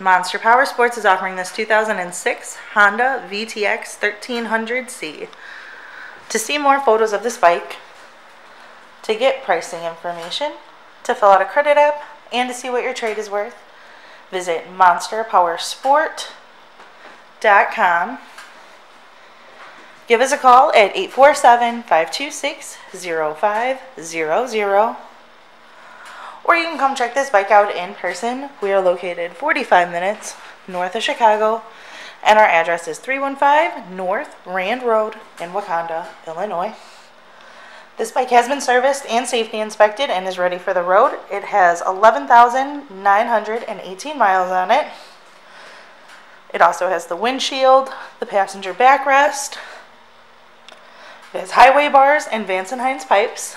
Monster Powersports is offering this 2006 Honda VTX 1300C. To see more photos of this bike, to get pricing information, to fill out a credit app, and to see what your trade is worth, visit monsterpowersport.com. Give us a call at 847 526 0500 or you can come check this bike out in person. We are located 45 minutes north of Chicago, and our address is 315 North Rand Road in Wauconda, Illinois. This bike has been serviced and safety inspected and is ready for the road. It has 11,918 miles on it. It also has the windshield, the passenger backrest. It has highway bars and Vance and Hines pipes.